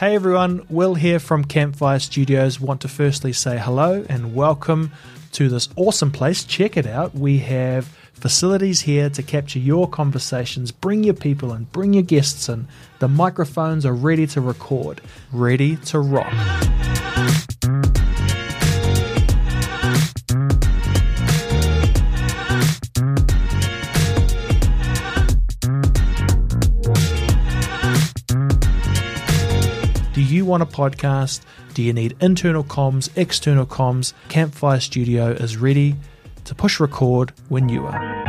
Hey everyone, Will here from Campfire Studios. Want to firstly say hello and welcome to this awesome place. Check it out. We have facilities here to capture your conversations. Bring your people in, bring your guests in. The microphones are ready to record, ready to rock. Do you want a podcast? Do you need internal comms, external comms? Campfire Studio is ready to push record when you are.